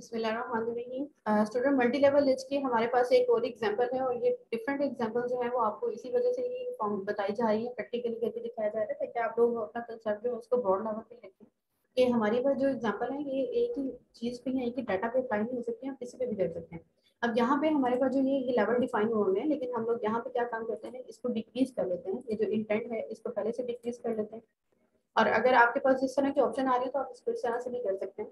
Student multi level list की हमारे पास एक और एग्जांपल है और ये डिफरेंट एग्जांपल जो है वो आपको इसी वजह से ही बताई जा रही है प्रैक्टिकली करके दिखाया जा रहा है, ताकि आप लोग अपना कंसेप्ट जो है उसको ब्रॉड लेवल पे लिखें कि हमारे पास जो एग्जांपल है, ये एक ही चीज़ पे है, एक ही डाटा पे अप्लाई नहीं हो सकती हैं किसी पे भी कर सकते हैं। अब यहाँ पे हमारे पास जो ये ये लेवल डिफाइन हुए हैं, लेकिन हम लोग यहाँ पे क्या काम करते हैं, इसको डिक्रीज कर लेते हैं। ये जो इंटेंट है, इसको पहले से डिक्रीज कर लेते हैं। और अगर आपके पास इस तरह की ऑप्शन आ रहे हैं तो आप इसको इस तरह से भी कर सकते हैं।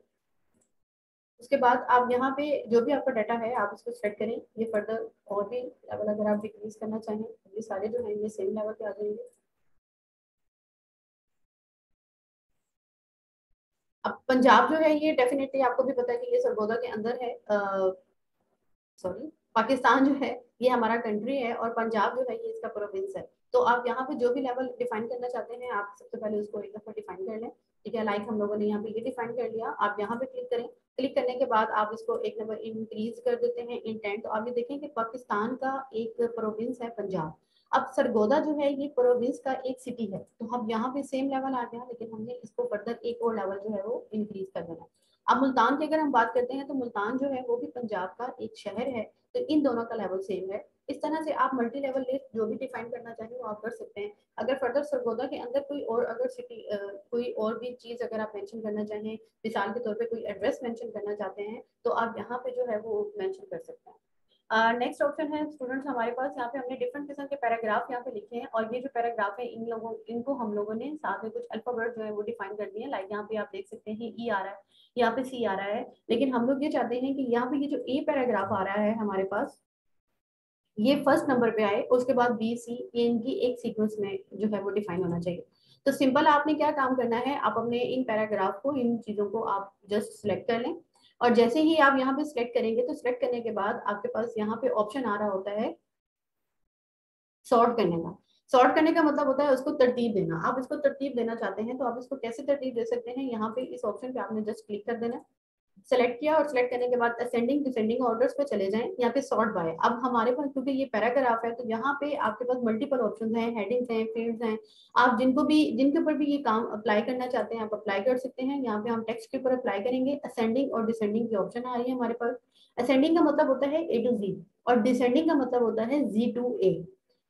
उसके बाद आप यहाँ पे जो भी आपका डाटा है, आप उसको सेट करें। ये फर्दर और भी लेवल अगर आप डिक्रीज करना चाहें, ये सारे जो है, ये सेम लेवल पे आ जाएँगे। अब पंजाब जो है, ये डेफिनेटली आपको भी पता है कि ये सरगोदा के अंदर है सॉरी पाकिस्तान जो है, ये हमारा कंट्री है और पंजाब जो है, ये इसका प्रोविंस है। तो आप यहाँ पे जो भी लेवल डिफाइन करना चाहते हैं, आप सबसे पहले उसको एक दफ़ा डिफाइन कर लें। ठीक है लाइक हम लोगों ने यहाँ पे ये डिफाइन कर लिया। आप यहाँ पे क्लिक करें। क्लिक करने के बाद आप इसको एक नंबर इंक्रीज कर देते हैं इंटेंट तो आप ये देखें कि पाकिस्तान का एक प्रोविंस है पंजाब। अब सरगोदा जो है, ये प्रोविंस का एक सिटी है। तो हम यहाँ पे सेम लेवल आ गया, लेकिन हमने इसको फर्दर एक और लेवल जो है वो इंक्रीज कर देना अब मुल्तान की अगर हम बात करते हैं तो मुल्तान जो है वो भी पंजाब का एक शहर है तो इन दोनों का लेवल सेम है। इस तरह से आप मल्टी लेवल लिस्ट जो भी डिफाइन करना चाहें वो आप कर सकते हैं। अगर फर्दर सरगोदा के अंदर कोई और अगर सिटी कोई और भी चीज़ अगर आप मेंशन करना चाहें मिसाल के तौर पे कोई एड्रेस मेंशन करना चाहते हैं तो आप यहाँ पे जो है वो मेंशन कर सकते हैं। नेक्स्ट uh, ऑप्शन है स्टूडेंट्स हमारे पास। यहाँ पे हमने डिफरेंट किस्म के पैराग्राफ यहाँ पे लिखे हैं और ये जो पैराग्राफ है इन लोगों इनको हम लोगों ने साथ में कुछ अल्फ़ाबेट जो है वो डिफाइन कर दिए लाइक यहाँ पे आप देख सकते हैं ई e आ रहा है। यहाँ पे सी आ रहा है। लेकिन हम लोग ये चाहते हैं कि यहाँ पे ये जो ए पैराग्राफ आ रहा है हमारे पास, ये फ़र्स्ट नंबर पे आए, उसके बाद बी सी ये इनकी एक सीक्वेंस में जो है वो डिफाइन होना चाहिए। तो सिंपल आपने क्या काम करना है, आप अपने इन पैराग्राफ को, इन चीज़ों को आप जस्ट सिलेक्ट कर लें। और जैसे ही आप यहाँ पे सिलेक्ट करेंगे तो सिलेक्ट करने के बाद आपके पास यहाँ पे ऑप्शन आ रहा होता है सॉर्ट करने का। सॉर्ट करने का मतलब होता है उसको तरतीब देना। आप इसको तरतीब देना चाहते हैं तो आप इसको कैसे तरतीब दे सकते हैं? यहाँ पे इस ऑप्शन पे आपने जस्ट क्लिक कर देना। सेलेक्ट किया और सेलेक्ट करने के बाद असेंडिंग डिसेंडिंग ऑर्डर्स पे चले जाएँ। यहाँ पे सॉर्ट बाय अब हमारे पास क्योंकि ये पैराग्राफ है तो यहाँ पे आपके पास मल्टीपल ऑप्शंस हैं हेडिंग्स हैं फील्ड्स हैं। आप जिनको भी, जिनके ऊपर भी ये काम अप्लाई करना चाहते हैं, आप अप्लाई कर सकते हैं। यहाँ पे हम टेक्स्ट के ऊपर अप्लाई करेंगे। असेंडिंग और डिसेंडिंग की ऑप्शन आ रही है हमारे पास। असेंडिंग का मतलब होता है ए टू जी और डिसेंडिंग का मतलब होता है जी टू ए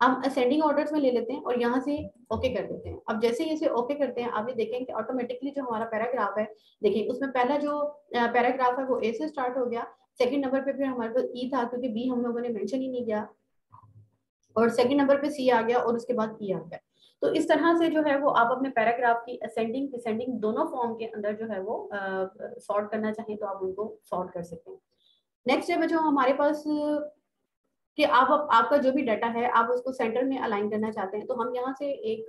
हम असेंडिंग ऑर्डर्स में ले लेते हैं और यहाँ से ओके कर देते हैं। अब जैसे ही इसे ओके करते हैं, आप ये देखें कि ऑटोमेटिकली जो हमारा पैराग्राफ है, देखिए, उसमें पहला जो पैराग्राफ है वो ए से स्टार्ट हो गया। सेकंड नंबर पे फिर हमारे पास ई e था क्योंकि बी हम लोगों ने मेंशन ही नहीं किया। और सेकंड नंबर पे सी आ गया और उसके बाद ई e आ गया। तो इस तरह से जो है वो आप अपने पैराग्राफ की असेंडिंग डिसेंडिंग दोनों फॉर्म के अंदर जो है वो सॉर्ट करना चाहें तो आप उनको सॉर्ट कर सकते हैं। नेक्स्ट जो हमारे पास कि आप आपका जो भी डाटा है, आप उसको सेंटर में अलाइन करना चाहते हैं तो हम यहाँ से एक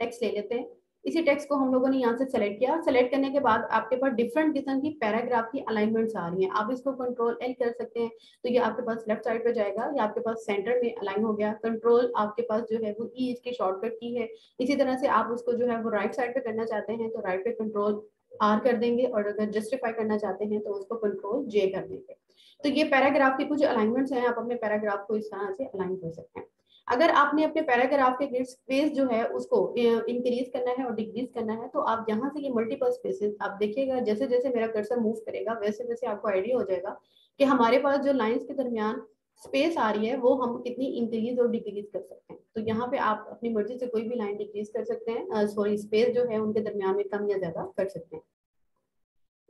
टेक्स्ट ले लेते हैं। इसी टेक्स्ट को हम लोगों ने यहाँ से सेलेक्ट किया। सेलेक्ट करने के बाद आपके पास डिफरेंट किस्म की पैराग्राफ की अलाइनमेंट्स आ रही हैं। आप इसको कंट्रोल एल कर सकते हैं तो ये आपके पास लेफ़्ट साइड पे जाएगा, या आपके पास सेंटर में अलाइन हो गया। कंट्रोल आपके पास जो है वो ई इसकी शॉर्टकट की है। इसी तरह से आप उसको जो है वो राइट साइड पे करना चाहते हैं तो राइट पे कंट्रोल आर कर देंगे, और अगर जस्टिफाई करना चाहते हैं तो उसको कंट्रोल जे कर देंगे। तो ये पैराग्राफ के कुछ अलाइनमेंट्स हैं, आप अपने पैराग्राफ को इस तरह से अलाइन कर सकते हैं। अगर आपने अपने पैराग्राफ के ग्रिड स्पेस जो है, उसको इंक्रीज करना है और डिक्रीज करना है तो आप यहाँ से ये मल्टीपल स्पेसेस आप देखिएगा जैसे जैसे मेरा कर्सर मूव करेगा वैसे वैसे आपको आइडिया हो जाएगा कि हमारे पास जो लाइंस के दरमियान स्पेस आ रही है, वो हम कितनी इंक्रीज और डिक्रीज कर सकते हैं। तो यहाँ पे आप अपनी मर्ज़ी से कोई भी लाइन डिक्रीज कर सकते हैं सॉरी स्पेस जो है, उनके दरमियान में कम या ज़्यादा कर सकते हैं।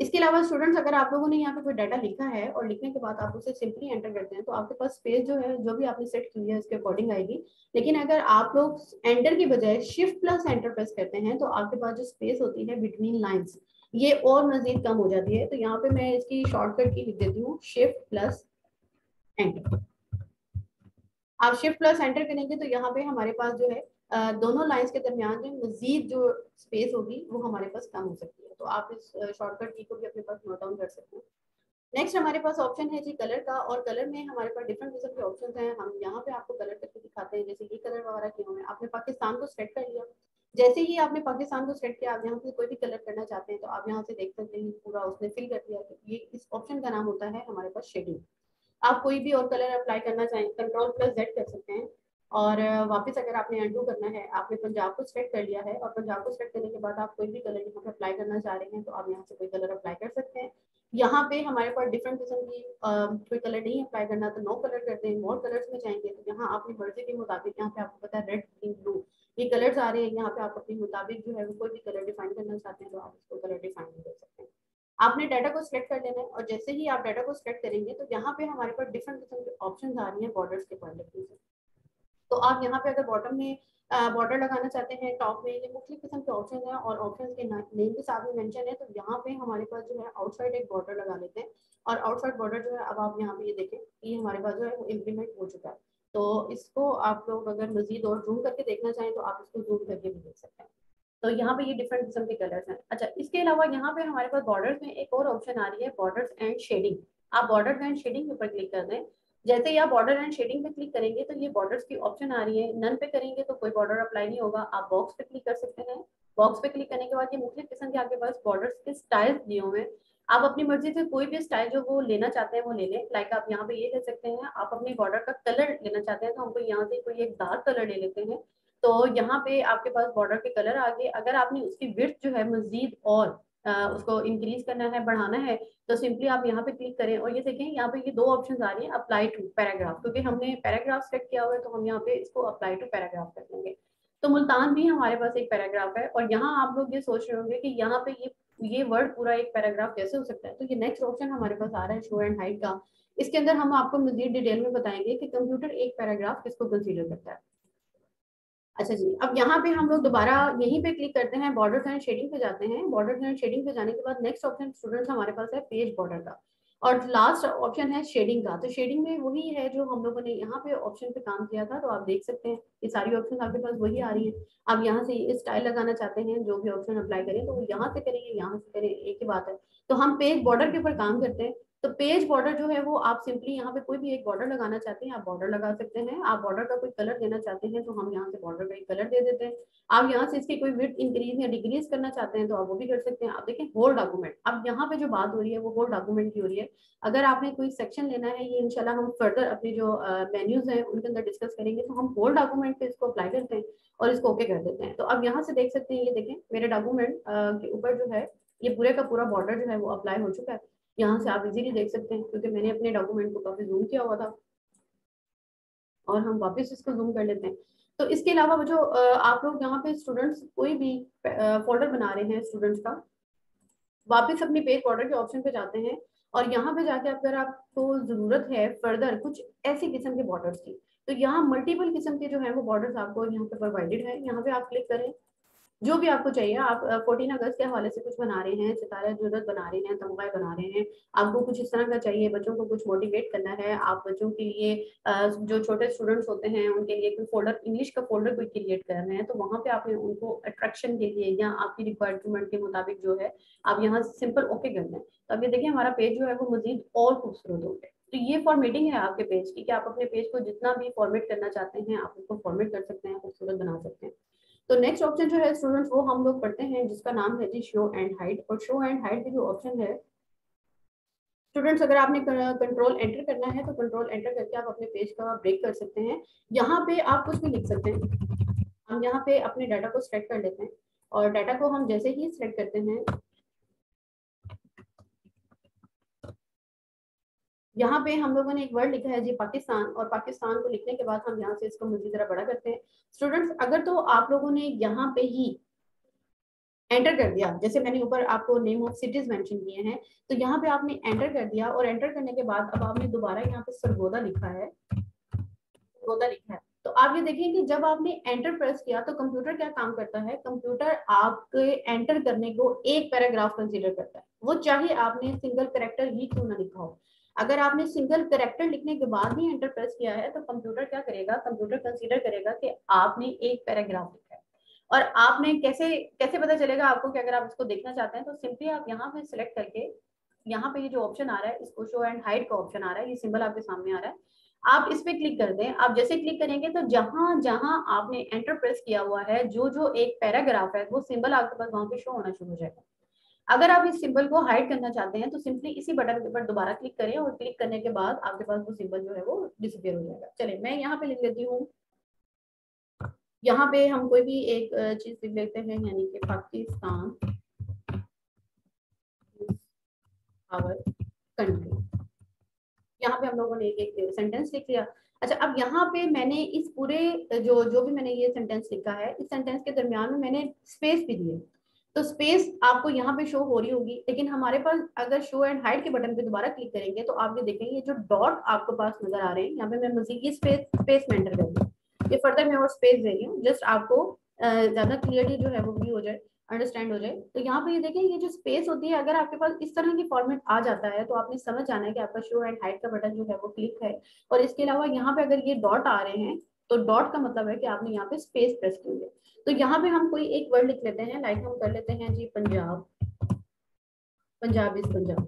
इसके अलावा स्टूडेंट्स अगर आप लोगों ने यहाँ पे कोई डाटा लिखा है और लिखने के बाद आप उसे सिंपली एंटर करते हैं तो आपके पास स्पेस जो है, जो भी आपने सेट की है, उसके अकॉर्डिंग आएगी। लेकिन अगर आप लोग एंटर की बजाय शिफ्ट प्लस एंटर प्रेस करते हैं तो आपके पास जो स्पेस होती है बिटवीन लाइन्स ये और मजीद कम हो जाती है। तो यहाँ पे मैं इसकी शॉर्टकट की लिख देती हूँ शिफ्ट प्लस एंटर आप शिफ्ट प्लस एंटर करेंगे तो यहाँ पे हमारे पास जो है दोनों लाइंस के दरमियान में मजीद जो स्पेस होगी, वो हमारे पास कम हो सकती है। तो आप इस शॉर्टकट की को भी अपने पास नोट डाउन कर सकते हैं। नेक्स्ट हमारे पास ऑप्शन है जी कलर का, और कलर में हमारे पास डिफरेंट किस्म के ऑप्शन हैं। हम यहाँ पे आपको कलर करके दिखाते हैं, जैसे ये कलर वगैरह किए हुए आपने पाकिस्तान को सेट कर लिया। जैसे ही आपने पाकिस्तान को सेट किया, आप यहाँ से कोई भी कलर करना चाहते हैं तो आप यहाँ से देख सकते हैं पूरा उसने फिल कर दिया ये इस ऑप्शन का नाम होता है हमारे पास शेडिंग आप कोई भी और कलर अप्लाई करना चाहें कंट्रोल प्लस जेड कर सकते हैं। और वापस अगर आपने अंडू करना है, आपने पंजाब को सेलेक्ट कर लिया है और पंजाब को सेलेक्ट करने के बाद आप कोई भी कलर यहाँ पे अप्लाई करना चाह रहे हैं तो आप यहाँ से कोई कलर अप्लाई कर सकते हैं। यहाँ पे हमारे पास डिफरेंट किस्म की कोई कलर नहीं अप्लाई करना तो नो कलर करते हैं मोर कलर्स में जाएँगे तो यहाँ अपनी मर्ज़ी के मुताबिक यहाँ पे आपको पता है रेड ग्रीन ब्लू ये कलर्स आ रहे हैं, यहाँ पे आप अपने मुताबिक जो है वो कोई भी कलर डिफाइन करना चाहते हैं तो आप उसको कलर डिफाइन कर सकते हैं। आपने डाटा को सिलेक्ट कर लेना है और जैसे ही आप डाटा को सिलेक्ट करेंगे तो यहाँ पे हमारे पास डिफरेंट किस्म के ऑप्शन आ रही हैं बॉर्डर्स के पॉइंट ऑफ़ व्यू से तो आप यहाँ पे अगर बॉटम में बॉर्डर लगाना चाहते हैं टॉप में, ये मुख्य किस्म के ऑप्शन है और ऑप्शन के नेम के साथ में है तो यहाँ पे हमारे पास जो है आउटसाइड एक बॉर्डर लगा लेते हैं। और आउटसाइड बॉर्डर जो है, अब आप यहाँ पे ये देखें, ये हमारे पास जो है वो इम्प्लीमेंट हो चुका है। तो इसको आप लोग अगर मजीद और जूम करके देखना चाहें तो आप इसको जूम करके भी देख सकते हैं। तो यहाँ पे ये डिफरेंट किस्म के कलर्स हैं। अच्छा इसके अलावा यहाँ पे हमारे पास बॉर्डर्स में एक और ऑप्शन आ रही है बॉर्डर्स एंड शेडिंग आप बॉर्डर्स एंड शेडिंग के ऊपर क्लिक कर दें जैसे ही आप बॉर्डर एंड शेडिंग पे क्लिक करेंगे तो ये बॉर्डर्स की ऑप्शन आ रही है। नन पे करेंगे तो कोई बॉर्डर अप्लाई नहीं होगा। आप बॉक्स पे क्लिक कर सकते हैं। बॉक्स पे क्लिक करने के बाद ये मुख्य किस्म के आपके पास बॉर्डर्स के स्टाइल्स दिए हुए हैं। आप अपनी मर्ज़ी से कोई भी स्टाइल जो वो लेना चाहते हैं, वो ले लें। लाइक आप यहाँ पे ये ले सकते हैं, आप अपने बॉर्डर का कलर लेना चाहते हैं तो हमको यहाँ से कोई एक डार्क कलर ले लेते हैं। तो यहाँ पे आपके पास बॉर्डर के कलर आ गए। अगर आपने उसकी विर्थ जो है मजीद और उसको इंक्रीज करना है, बढ़ाना है तो सिंपली आप यहाँ पे क्लिक करें और ये देखें, यहाँ पे ये दो ऑप्शन आ रही है अप्लाई टू पैराग्राफ क्योंकि हमने पैराग्राफ सेलेक्ट किया हुआ है तो हम यहाँ पे इसको अप्लाई टू पैराग्राफ कर देंगे। तो मुल्तान भी हमारे पास एक पैराग्राफ है और यहाँ आप लोग ये सोच रहे होंगे कि यहाँ पे ये ये वर्ड पूरा एक पैराग्राफ कैसे हो सकता है? तो ये नेक्स्ट ऑप्शन हमारे पास आ रहा है शो एंड हाइट का। इसके अंदर हम आपको मजीद डिटेल में बताएँगे कि कंप्यूटर एक पैराग्राफ किसको कंसीडर करता है। अच्छा जी, अब यहाँ पे हम लोग दोबारा यहीं पे क्लिक करते हैं बॉर्डर एंड शेडिंग पे जाते हैं। बॉर्डर एंड शेडिंग पे जाने के बाद नेक्स्ट ऑप्शन स्टूडेंट्स हमारे पास है पेज बॉर्डर का। और लास्ट ऑप्शन है शेडिंग का। तो शेडिंग में वही है जो हम लोगों ने यहाँ पे ऑप्शन पे काम किया था तो आप देख सकते हैं, ये सारी ऑप्शन आपके पास वही आ रही है। आप यहाँ से स्टाइल लगाना चाहते हैं, जो भी ऑप्शन अप्लाई करें तो वो यहाँ से करेंगे यहाँ से करें, एक ही बात है। तो हम पेज बॉर्डर के ऊपर काम करते हैं। तो पेज बॉर्डर जो है वो आप सिंपली यहाँ पे कोई भी एक बॉर्डर लगाना चाहते हैं, आप बॉर्डर लगा सकते हैं। आप बॉर्डर का कोई कलर देना चाहते हैं तो हम यहाँ से बॉर्डर का एक कलर दे देते हैं। आप यहाँ से इसकी कोई विथ इंक्रीज या डिक्रीज करना चाहते हैं तो आप वो भी कर सकते हैं। आप देखें होल डॉक्यूमेंट अब यहाँ पे जो बात हो रही है, वो होल डॉक्यूमेंट की हो रही है। अगर आपने कोई सेक्शन लेना है, ये इनशाला हम फर्दर अपनी जो मेन्यूज हैं, उनके अंदर डिस्कस करेंगे तो हम होल डॉक्यूमेंट पे इसको अप्लाई करते हैं और इसको ओके कर देते हैं। तो अब यहाँ से देख सकते हैं, ये देखें, मेरे डॉक्यूमेंट के ऊपर जो है, ये पूरे का पूरा बॉर्डर जो है वो अप्लाई हो चुका है। यहाँ से आप इजीली देख सकते हैं, क्योंकि मैंने अपने डॉक्यूमेंट को काफ़ी जूम किया हुआ था। और हम वापस इसको जूम कर लेते हैं। तो इसके अलावा जो आप लोग यहाँ पे स्टूडेंट्स कोई भी फोल्डर बना रहे हैं स्टूडेंट्स का, वापस अपनी पेज बॉर्डर के ऑप्शन पे जाते हैं और यहाँ पे जाके अगर आपको ज़रूरत है फर्दर कुछ ऐसी किस्म के बॉर्डर्स की तो यहाँ मल्टीपल किस्म के जो है वो बॉर्डर्स आपको यहाँ पे प्रोवाइडेड है। यहाँ पे आप क्लिक करें। जो भी आपको चाहिए, आप फोर्टीन अगस्त के हवाले से कुछ बना रहे हैं, सितारा ज़रूरत बना रहे हैं, तमगा बना रहे हैं, आपको कुछ इस तरह का चाहिए, बच्चों को कुछ मोटिवेट करना है, आप बच्चों के लिए जो छोटे स्टूडेंट्स होते हैं, उनके लिए कोई फोल्डर इंग्लिश का फोल्डर कोई क्रिएट कर रहे हैं तो वहाँ पे आपने उनको अट्रैक्शन के लिए या आपकी रिक्वायरमेंट के मुताबिक जो है, आप यहाँ सिंपल ओके कर दें। तो अब ये देखिए, हमारा पेज जो है, वो मजीद और खूबसूरत हो गया। तो ये फॉर्मेटिंग है आपके पेज की, कि आप अपने पेज को जितना भी फॉर्मेट करना चाहते हैं, आप उसको फॉर्मेट कर सकते हैं, खूबसूरत बना सकते हैं। तो नेक्स्ट ऑप्शन जो है स्टूडेंट्स वो हम लोग पढ़ते हैं, जिसका नाम है जी शो एंड हाइट और शो एंड हाइट की जो ऑप्शन है स्टूडेंट्स अगर आपने कंट्रोल एंटर करना है तो कंट्रोल एंटर करके आप अपने पेज का ब्रेक कर सकते हैं। यहाँ पे आप कुछ भी लिख सकते हैं। हम यहाँ पे अपने डाटा को सिलेक्ट कर लेते हैं। और डाटा को हम जैसे ही सिलेक्ट करते हैं यहाँ पे हम लोगों ने एक वर्ड लिखा है जी, पाकिस्तान। और पाकिस्तान को लिखने के बाद हम यहाँ से इसको मजीद तरह बड़ा करते हैं। स्टूडेंट्स अगर तो आप लोगों ने यहाँ पे ही एंटर कर दिया, जैसे मैंने ऊपर आपको नेम ऑफ़ सिटीज़ मेंशन किए हैं तो यहाँ पे आपने एंटर कर दिया और एंटर करने के बाद अब आपने दोबारा यहाँ पे सरगोदा लिखा है। सरगोदा लिखा है। तो आप ये देखें कि जब आपने एंटर प्रेस किया तो कंप्यूटर क्या काम करता है? कंप्यूटर आपके एंटर करने को एक पैराग्राफ कंसीडर करता है। वो चाहे आपने सिंगल करेक्टर ही क्यों ना लिखा हो। अगर आपने सिंगल करेक्टर लिखने के बाद ही एंटर प्रेस किया है तो कंप्यूटर क्या करेगा? कंप्यूटर कंसीडर करेगा कि आपने एक पैराग्राफ लिखा है। और आपने कैसे कैसे पता चलेगा आपको कि अगर आप इसको देखना चाहते हैं तो सिंपली आप यहाँ पे सिलेक्ट करके, यहाँ पे ये जो ऑप्शन आ रहा है, इसको शो एंड हाइड का ऑप्शन आ रहा है, ये सिंबल आपके सामने आ रहा है। आप इस पे क्लिक कर दें। आप जैसे क्लिक करेंगे तो जहाँ जहाँ आपने एंटर प्रेस किया हुआ है, जो जो एक पैराग्राफ है, वो सिंबल आपके पास वहाँ पे शो होना शुरू हो जाएगा। अगर आप इस सिंबल को हाइड करना चाहते हैं तो सिंपली इसी बटन के ऊपर दोबारा क्लिक करें और क्लिक करने के बाद आपके पास वो सिंबल जो है वो डिसअपियर हो जाएगा। चलिए मैं यहाँ पे लिख लेती हूँ। यहाँ पे हम कोई भी एक चीज़ लिख लेते हैं, यानी कि पाकिस्तान कंट्री यहाँ पे हम लोगों ने एक एक सेंटेंस लिख लिया। अच्छा अब यहाँ पे मैंने इस पूरे, जो जो भी मैंने ये सेंटेंस लिखा है, इस सेंटेंस के दरमियान में मैंने स्पेस भी दिए। तो स्पेस आपको यहाँ पे शो हो रही होगी, लेकिन हमारे पास अगर शो एंड हाइड के बटन पे दोबारा क्लिक करेंगे तो आप ये देखेंगे ये जो डॉट आपके पास नज़र आ रहे हैं, यहाँ पे मैं मजीद ये स्पेस स्पेस में एंटर कर दूँ ये फर्दर मैं और स्पेस दे रही हूँ जस्ट आपको ज़्यादा क्लियरली जो है वो भी हो जाए अंडरस्टैंड हो जाए। तो यहाँ पे ये देखें, ये जो स्पेस होती है, अगर आपके पास इस तरह की फॉर्मेट आ जाता है तो आपने समझ जाना है कि आपका शो एंड हाइट का बटन जो है वो क्लिक है। और इसके अलावा यहाँ पे अगर ये डॉट आ रहे हैं तो डॉट का मतलब है कि आपने यहाँ पे स्पेस प्रेस की है। तो यहाँ पे हम कोई एक वर्ड लिख लेते हैं लाइक हम कर लेते हैं जी पंजाब। पंजाब इज़ पंजाब,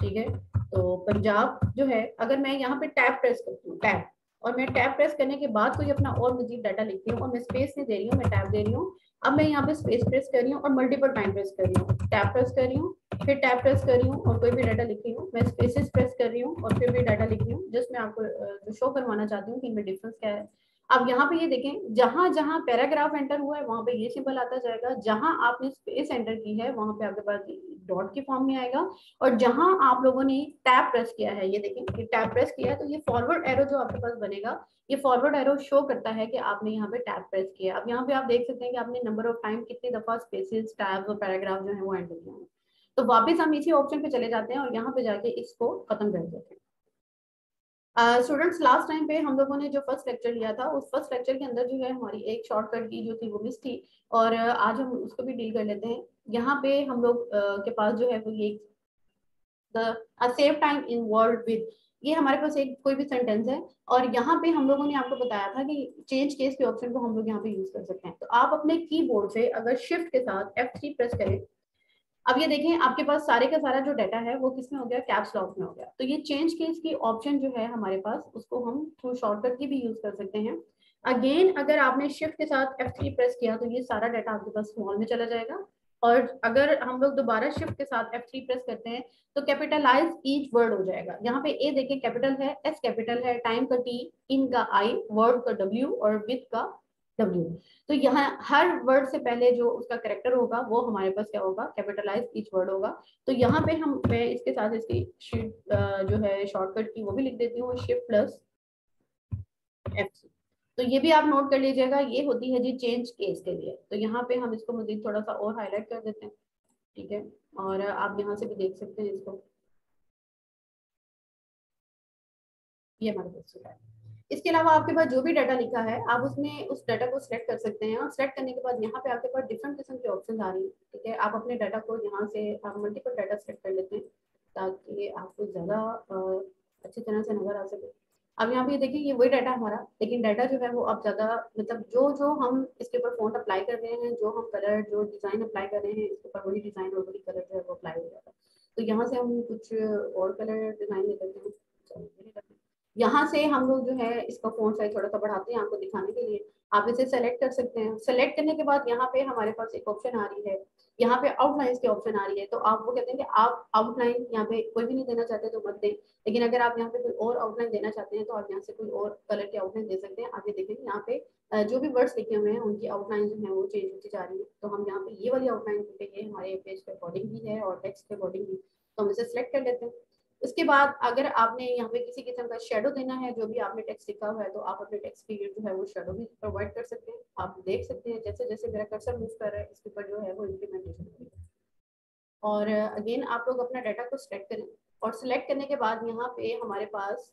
ठीक है? तो पंजाब जो है, अगर मैं यहाँ पे टैप प्रेस करती हूँ टैप और मैं टैप प्रेस करने के बाद कोई अपना और मजीद डाटा लिखती हूँ और मैं स्पेस नहीं दे रही हूँ, मैं टैप दे रही हूँ, अब मैं यहाँ पे स्पेस प्रेस कर रही हूँ और मल्टीपल टाइम प्रेस कर रही हूँ। टैप प्रेस कर रही हूँ, फिर टैप प्रेस कर रही हूँ और कोई भी डाटा लिख रही हूँ, मैं स्पेसिस प्रेस कर रही हूँ और फिर भी डाटा लिख रही हूँ। जस्ट मैं आपको शो करवाना चाहती हूँ कि इनमें डिफरेंस क्या है। अब यहाँ पे ये देखें, जहाँ जहाँ पैराग्राफ एंटर हुआ है, वहाँ पे ये सिंबल आता जाएगा। जहाँ आपने स्पेस एंटर की है, वहाँ पे आपके पास डॉट के फॉर्म में आएगा। और जहाँ आप लोगों ने टैप प्रेस किया है, ये देखें, ये टैप प्रेस किया है तो ये फॉरवर्ड एरो जो आपके पास बनेगा, ये फॉरवर्ड एरो शो करता है कि आपने यहाँ पे टैप प्रेस किया अब यहाँ पे आप देख सकते हैं कि आपने नंबर ऑफ़ टाइम कितनी दफ़ा स्पेसिस, टैब्स और पैराग्राफ जो है वो एंटर किया है। तो वापस हम इसी ऑप्शन पे चले जाते हैं और यहाँ पे जाके इसको खत्म कर देते हैं। स्टूडेंट्स लास्ट टाइम पे हम लोगों ने जो फ़र्स्ट लेक्चर लिया था उस फ़र्स्ट लेक्चर के अंदर जो है हमारी एक शॉर्टकट की जो थी वो मिस थी और आज हम उसको भी डील कर लेते हैं। यहाँ पे हम लोग uh, के पास जो है वो ये save time in world with ये हमारे पास एक कोई भी सेंटेंस है और यहाँ पे हम लोगों ने आपको बताया था कि चेंज केस के ऑप्शन को हम लोग यहाँ पे यूज़ कर सकते हैं। तो आप अपने कीबोर्ड से अगर शिफ्ट के साथ F3 प्रेस करें अब ये देखें, आपके पास सारे का सारा जो डाटा है, वो किसमें हो गया? कैप्स लॉक में हो गया। तो ये चेंज केस की ऑप्शन जो है हमारे पास, उसको हम थ्रू शॉर्टकट की भी यूज़ कर सकते हैं। अगेन अगर आपने शिफ्ट के साथ F3 प्रेस किया तो ये सारा डाटा आपके पास स्मॉल में चला जाएगा। और अगर हम लोग दोबारा शिफ्ट के साथ F3 प्रेस करते हैं तो कैपिटलाइज ईच वर्ड हो जाएगा। यहाँ पे ए देखें कैपिटल है एस कैपिटल है टाइम का टी इन का आई वर्ड का डब्ल्यू और विथ का डब्ल्यू तो यहाँ हर वर्ड से पहले जो उसका करेक्टर होगा, वो हमारे पास क्या होगा? कैपिटलाइज ईच वर्ड होगा। तो यहाँ पे हम, मैं इसके साथ इसकी जो है शॉर्टकट की, वो भी लिख देती हूँ शिफ्ट प्लस एफ़ तो ये भी आप नोट कर लीजिएगा, ये होती है जी चेंज केस के लिए। तो यहाँ पे हम इसको मजीद थोड़ा सा और हाईलाइट कर देते हैं। ठीक है? और आप यहाँ से भी देख सकते हैं इसको। ये हमारे पास इसके अलावा आपके पास जो भी डाटा लिखा है, आप उसमें उस डाटा को सिलेक्ट कर सकते हैं और सिलेक्ट करने के बाद यहाँ पे आपके पास डिफरेंट किस्म के ऑप्शन आ रही है, ठीक है? आप अपने डाटा को यहाँ से आप मल्टीपल डाटा सिलेक्ट कर लेते हैं ताकि आपको ज़्यादा अच्छी तरह से नज़र आ सके। अब यहाँ पे देखिए, ये वही डाटा हमारा, लेकिन डाटा जो है वो अब ज़्यादा मतलब जो जो हम इसके ऊपर फ़ोन अप्लाई कर रहे हैं, जो हम कलर जो डिज़ाइन अप्लाई कर रहे हैं, इसके ऊपर वही डिज़ाइन और वही कलर जो है वो अप्लाई हो जाता है। तो यहाँ से हम कुछ और कलर डिज़ाइन ले लेते हैं। यहाँ से हम लोग जो है इसका फ़ोन साइज़ थोड़ा सा बढ़ाते हैं आपको दिखाने के लिए। आप इसे सेलेक्ट कर सकते हैं। सेलेक्ट करने के बाद यहाँ पे हमारे पास एक ऑप्शन आ रही है। यहाँ पे आउटलाइन की ऑप्शन आ रही है। तो आप वो कहते हैं कि आप आउटलाइन यहाँ पे कोई भी नहीं देना चाहते तो मत दें। लेकिन अगर आप यहाँ पे कोई और आउटलाइन देना चाहते हैं तो आप यहाँ से कोई और कलर की आउटलाइन दे सकते हैं। आप ये देखेंगे यहाँ पे जो भी वर्ड्स लिखे हुए हैं, उनकी आउटलाइन जो है वो चेंज होती जा रही है। तो हम यहाँ पे ये वाली आउटलाइन ये हमारे पेज के अकॉर्डिंग भी है और टेक्स्ट के अकॉर्डिंग भी। तो हम इसे सेलेक्ट कर लेते हैं। उसके बाद अगर आपने यहाँ पे किसी किस्म का शेडो देना है, जो भी आपने टेक्स्ट लिखा हुआ है तो आप अपने टेक्स्ट के जो है वो शेडो भी प्रोवाइड कर सकते हैं। आप देख सकते हैं, जैसे जैसे मेरा कर्सर मूव कर रहा है, इसके ऊपर जो है वो इम्प्लीमेंटेशन करेगा और अगेन आप लोग अपना डाटा को सिलेक्ट करें। और सिलेक्ट करने के बाद यहाँ पे हमारे पास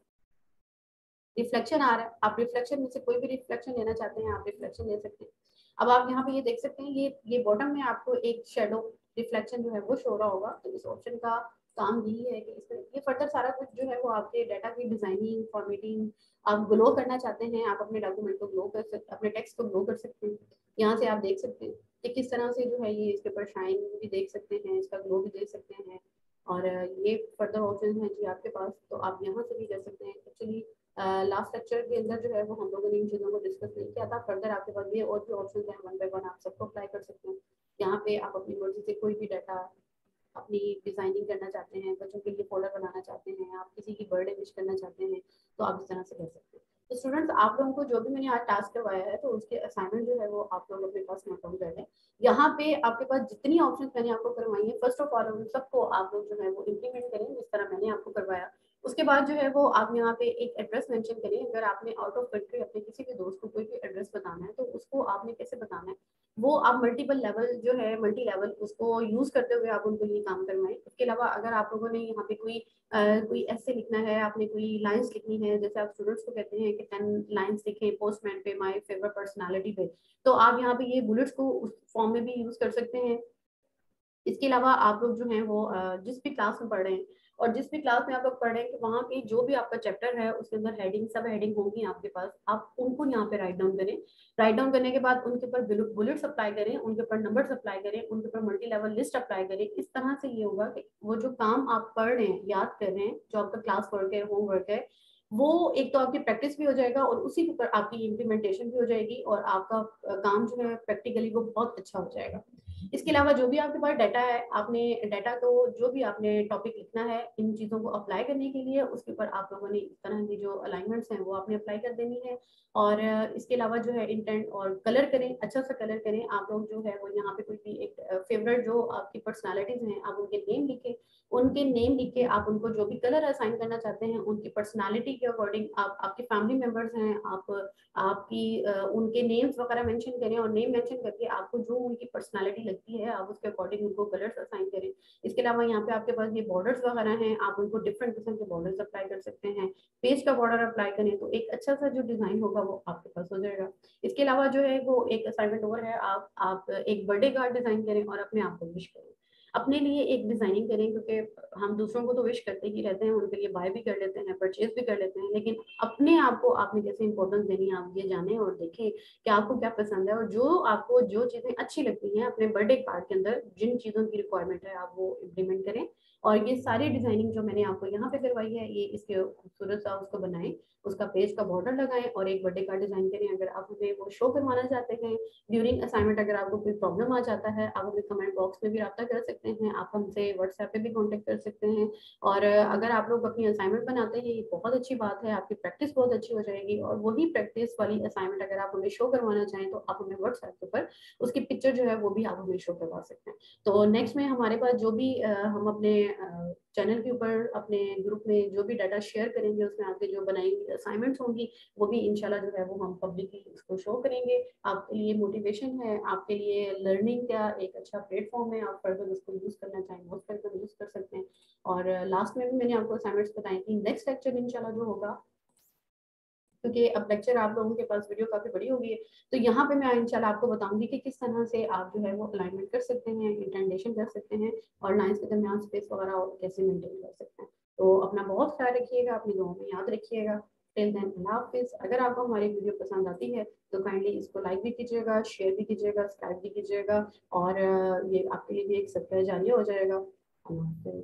रिफ्लेक्शन आ रहा है। आप रिफ्लेक्शन में से कोई भी रिफ्लेक्शन लेना चाहते हैं, आप रिफ्लेक्शन ले सकते हैं। अब आप यहाँ पे ये देख सकते हैं, ये ये बॉटम में आपको एक शेडो रिफ्लेक्शन जो है वो शो रहा होगा। तो इस ऑप्शन का काम यही है कि इसमें ये फर्दर सारा कुछ जो है वो आपके डाटा की डिज़ाइनिंग फॉर्मेटिंग आप ग्लो करना चाहते हैं, आप अपने डॉक्यूमेंट को ग्लो कर सकते अपने टेक्स्ट को ग्लो कर सकते हैं। यहाँ से आप देख सकते हैं कि किस तरह से जो है ये इसके ऊपर शाइन भी देख सकते हैं, इसका ग्लो भी देख सकते हैं। और ये फर्दर ऑप्शन है जी आपके पास तो आप यहाँ से भी कर सकते हैं। एक्चुअली लास्ट लेक्चर के अंदर जो है वो हम लोगों ने इन चीज़ों को डिस्कस नहीं किया था। फर्दर आपके पास ये और भी ऑप्शन है वन बाय वन आप सबको अप्लाई कर सकते हैं। यहाँ पे आप अपनी मर्ज़ी से कोई भी डाटा अपनी डिज़ाइनिंग करना चाहते हैं, बच्चों के लिए फोल्डर बनाना चाहते हैं, आप किसी की बर्थडे विश करना चाहते हैं तो आप इस तरह से कर सकते हैं। तो स्टूडेंट्स आप लोगों को जो भी मैंने आज टास्क करवाया है तो उसके असाइनमेंट जो है वो आप लोग अपने पास नोट डाउन कर लें। यहाँ पे आपके पास जितनी ऑप्शन मैंने आपको करवाई है फ़र्स्ट ऑफ़ ऑल उन सबको आप लोग जो है वो इम्प्लीमेंट करें, जिस तरह मैंने आपको करवाया। उसके बाद जो है वो आप यहाँ पे एक एड्रेस मेंशन करें अगर आपने आउट ऑफ़ कंट्री अपने किसी भी दोस्त को कोई भी एड्रेस बताना है तो उसको आपने कैसे बताना है? वो आप मल्टीपल लेवल जो है मल्टी लेवल उसको यूज़ करते हुए आप उनको ये काम करवाएँ। इसके अलावा अगर आप लोगों ने यहाँ पे कोई आ, कोई ऐसे लिखना है आपने कोई लाइंस लिखनी है जैसे आप स्टूडेंट्स को कहते हैं कि टेन लाइंस लिखें पोस्टमैन पे माई फेवरेट पर्सनालिटी पे तो आप यहाँ पे ये बुलेट्स को उस फॉर्म में भी यूज़ कर सकते हैं। इसके अलावा आप लोग जो हैं वो जिस भी क्लास में पढ़ रहे हैं और जिस भी क्लास में आप लोग पढ़ रहे हैं वहाँ की जो भी आपका चैप्टर है, उसके अंदर हेडिंग सब हेडिंग होंगी आपके पास, आप उनको यहाँ पे राइट डाउन करें। राइट डाउन करने के बाद उनके ऊपर बुलेट्स अप्लाई करें, उनके ऊपर नंबर अप्लाई करें, उनके ऊपर मल्टी लेवल लिस्ट अप्लाई करें। इस तरह से ये होगा कि वो जो काम आप पढ़ रहे हैं, याद कर रहे हैं, जो आपका क्लास वर्क है होमवर्क है, वो एक तो आपकी प्रैक्टिस भी हो जाएगा और उसी के ऊपर आपकी इम्प्लीमेंटेशन भी हो जाएगी और आपका काम जो है प्रैक्टिकली वो बहुत अच्छा हो जाएगा। इसके अलावा जो भी आपके पास डाटा है, आपने डाटा को जो भी आपने टॉपिक लिखना है, इन चीज़ों को अप्लाई करने के लिए, उसके ऊपर आप लोगों ने इस तरह की जो अलाइनमेंट्स हैं, वो आपने अप्लाई कर देनी है। और इसके अलावा जो है इंटेंट और कलर करें अच्छा सा कलर करें। आप लोग जो है वो यहाँ पे कोई भी एक फेवरेट जो आपकी पर्सनैलिटीज़ हैं, आप उनके नेम लिखें। उनके नेम लिख के आप उनको जो भी कलर असाइन करना चाहते हैं, उनकी पर्सनालिटी के अकॉर्डिंग आप, आपके फैमिली मेंबर्स हैं, आप, आपकी उनके नेम्स वगैरह मैंशन करें और नेम मेंशन करके आपको जो उनकी पर्सनालिटी लगती है, आप उसके अकॉर्डिंग उनको कलर्स असाइन करें। इसके अलावा यहाँ पे आपके पास ये बॉर्डर्स वगैरह हैं, आप उनको डिफरेंट किस्म के बॉर्डर्स अप्लाई कर सकते हैं। पेज का बॉर्डर अप्लाई करें तो एक अच्छा सा जो डिज़ाइन होगा वो आपके पास हो जाएगा। इसके अलावा जो है वो एक असाइनमेंट और है, आप आप एक बर्थडे कार्ड डिज़ाइन करें और अपने आप को विश करें। अपने लिए एक डिज़ाइनिंग करें, क्योंकि हम दूसरों को तो विश करते ही रहते हैं, उनके लिए बाय भी कर लेते हैं परचेज भी कर लेते हैं, लेकिन अपने आप को आपने कैसे इंपॉर्टेंस देनी है, आप ये जाने और देखें कि आपको क्या पसंद है और जो आपको जो चीज़ें अच्छी लगती हैं, अपने बर्थडे कार्ड के अंदर जिन चीज़ों की रिक्वायरमेंट है, आप वो इम्प्लीमेंट करें। और ये सारी डिज़ाइनिंग जो मैंने आपको यहाँ पे करवाई है, ये इसके खूबसूरत सा उसको बनाएँ, उसका पेज का बॉर्डर लगाएँ और एक बर्थडे का डिज़ाइन करें। अगर आप हमें वो शो करवाना चाहते हैं ड्यूरिंग असाइनमेंट अगर आपको कोई प्रॉब्लम आ जाता है, आप हमें कमेंट बॉक्स में भी रब्ता कर सकते हैं, आप हमसे व्हाट्सएप पे भी कॉन्टेक्ट कर सकते हैं। और अगर आप लोग अपनी असाइनमेंट बनाते हैं, ये बहुत अच्छी बात है, आपकी प्रैक्टिस बहुत अच्छी हो जाएगी और वही प्रैक्टिस वाली असाइनमेंट अगर आप हमें शो करवाना चाहें तो आप हमें व्हाट्सएप के ऊपर उसकी पिक्चर जो है वो भी आप हमें शो करवा सकते हैं। तो नेक्स्ट में हमारे पास जो भी हम अपने चैनल के ऊपर अपने ग्रुप में जो भी डाटा शेयर करेंगे, उसमें आपके जो बनाएँगे असाइनमेंट्स होंगी, वो भी इनशाला जो है वो हम पब्लिकली उसको शो करेंगे। आपके लिए मोटिवेशन है, आपके लिए लर्निंग का एक अच्छा प्लेटफॉर्म है, आप फर्दर उसको यूज़ करना चाहें, वो फर्दर यूज़ कर सकते हैं। और लास्ट में भी मैंने आपको असाइनमेंट्स बताई थी नेक्स्ट लेक्चर इनशाला जो होगा क्योंकि अब लेक्चर आप लोगों के पास वीडियो काफ़ी बड़ी होगी तो यहाँ पे मैं इंशाल्लाह आपको बताऊँगी कि किस तरह से आप जो है वो अलाइनमेंट कर सकते हैं इंटेंडेशन कर सकते हैं और लाइन्स के दरमियान स्पेस वगैरह कैसे मेंटेन कर सकते हैं। तो अपना बहुत ख्याल रखिएगा, अपनी दुआ में याद रखिएगा। टिल देन अल्लाह हाफिज़। अगर आपको हमारी वीडियो पसंद आती है तो काइंडली इसको लाइक भी कीजिएगा शेयर भी कीजिएगा सब्सक्राइब भी कीजिएगा और ये आपके लिए भी एक सब्सक्राइब जारी हो जाएगा। अल्लाह हाफिज़।